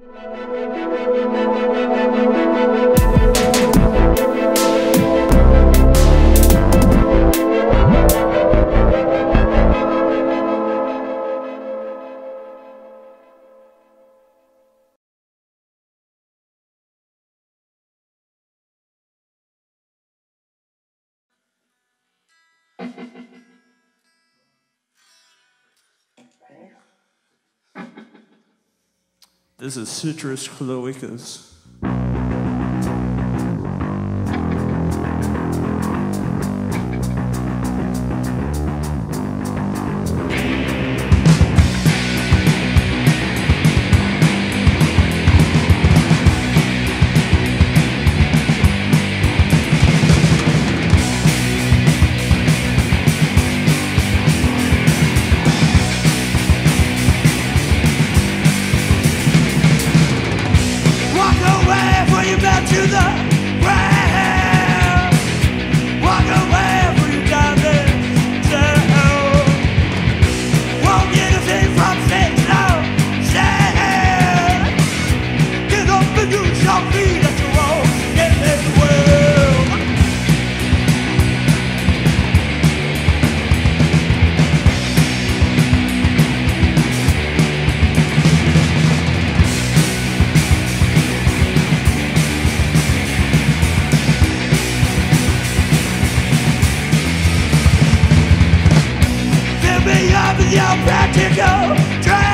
Okay. This is Citrus cloacus. Your practical.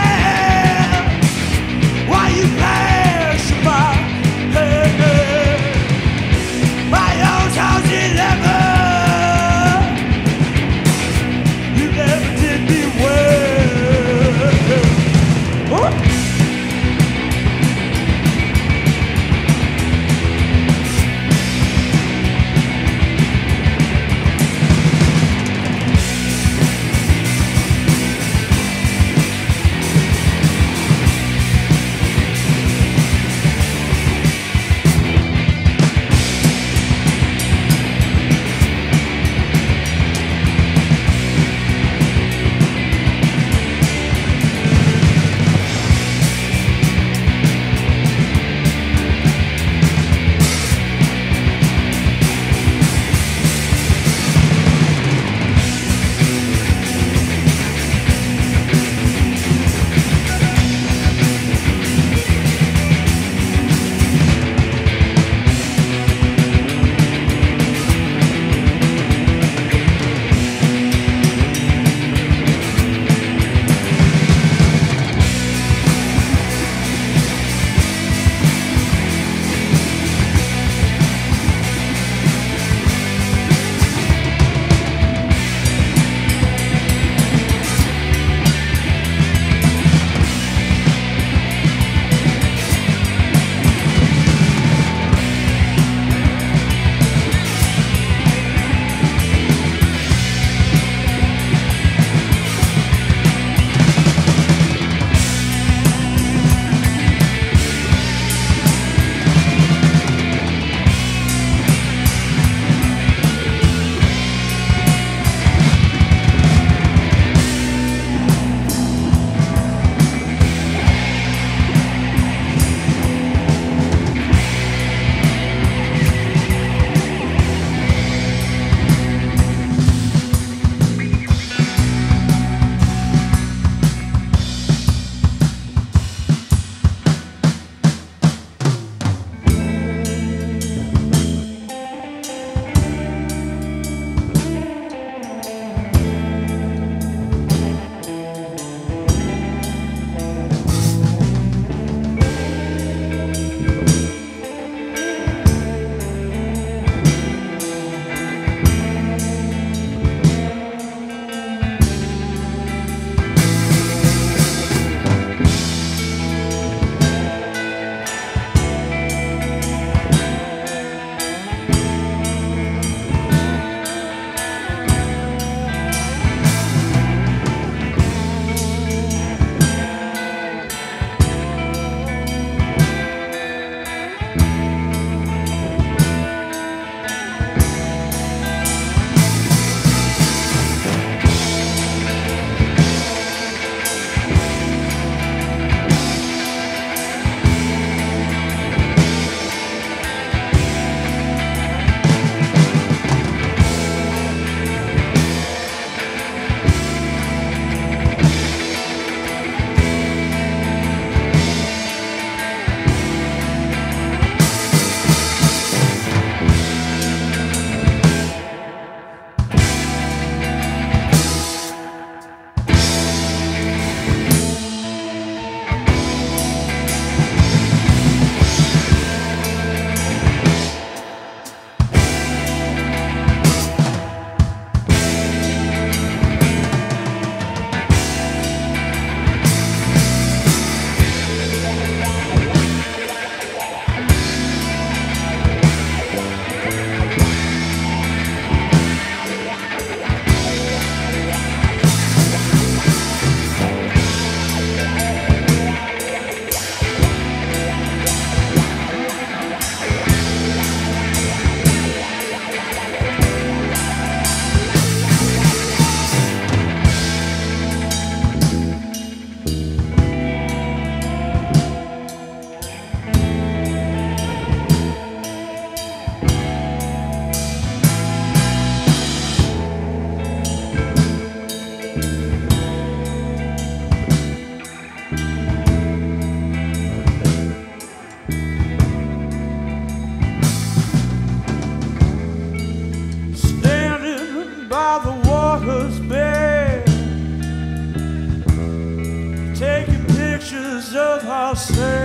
I'll say.